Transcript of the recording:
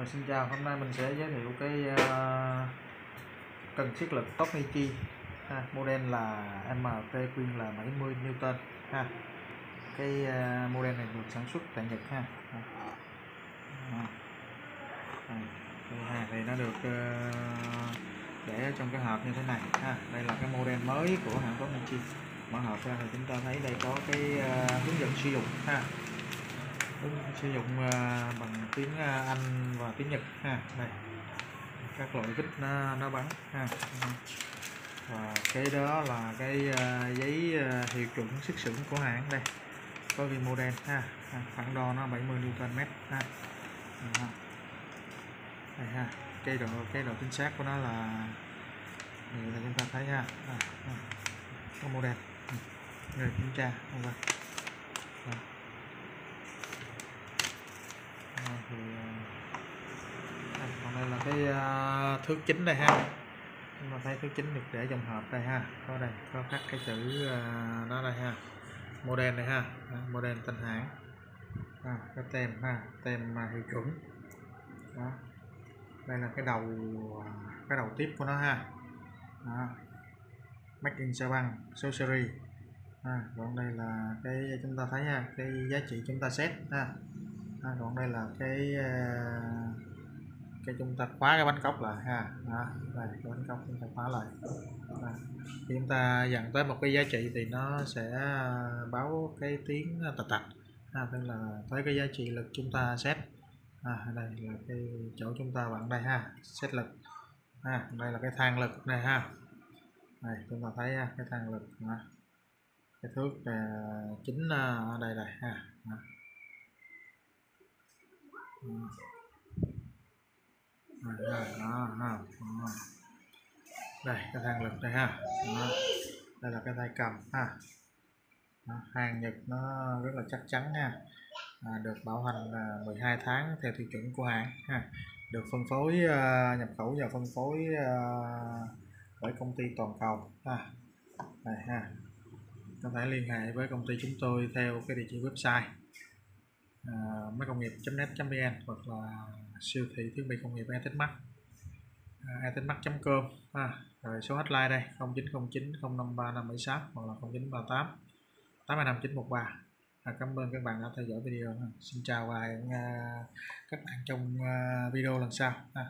Rồi xin chào, hôm nay mình sẽ giới thiệu cái uh, cần siết lực Toknichi ha, model là MT khuyên là 70 Newton ha. Cái uh, model này được sản xuất tại Nhật ha. À, Đây, thì nó được uh, để trong cái hộp như thế này ha. Đây là cái model mới của hãng Toknichi. Mở hộp ra thì chúng ta thấy đây có cái uh, hướng dẫn sử dụng ha Vâng, sử dụng à, bằng tiếng à, Anh và tiếng Nhật ha. Đây. Các loại vít nó, nó bắn ha. Và cái đó là cái uh, giấy uh, hiệu chuẩn xuất xưởng của hãng đây. Có ghi model ha. Khoảng đo nó 70 Newton mét ha. Đây ha. Cái độ cái độ chính xác của nó là như là chúng ta thấy ha. À, à. có model người ừ. kiểm tra. Không vân thì đây, còn đây là cái uh, À, thước chính đây ha. Chúng ta thấy thước chính được để trong hộp đây ha. Có đây có khắc cái chữ à, đó đây ha. Model này ha. Model tên hãng. À, cái tem ha tem à, hiệu chuẩn. Đó. Đây là cái đầu cái đầu tiếp của nó ha. Đó. Make in Japan số series à, còn đây là cái chúng ta thấy ha cái giá trị chúng ta xét ha. À, còn đây là cái cái chúng ta khóa cái bánh cốc lại ha. Đó, đây cái bánh cốc chúng ta khóa lại. À, khi chúng ta dặn tới một cái giá trị thì nó sẽ à, báo cái tiếng à, tạch tạch. Ha tức là tới cái giá trị lực chúng ta set. À, đây là cái chỗ chúng ta bạn đây ha set lực. Ha đây là cái thang lực này ha. Đây chúng ta thấy ha, cái thang lực đó. cái thước uh, chính ở đây này ha. Đó đây cái thang lực đây ha. Đó. đây là cái tay cầm ha. Đó. hàng nhật nó rất là chắc chắn ha à, được bảo hành là 12 tháng theo tiêu chuẩn của hãng ha. Được phân phối uh, nhập khẩu và phân phối uh, bởi công ty toàn cầu ha. Đây ha. Có thể liên hệ với công ty chúng tôi theo cái địa chỉ website à, uh, máy công nghiệp net vn hoặc là siêu thị thiết bị công nghiệp Etechmax à, etechmax com. À, rồi số hotline đây 0909 053 576 hoặc là 0938 825 913 à, cảm ơn các bạn đã theo dõi video. Xin chào và hẹn à, các bạn trong à, video lần sau. À.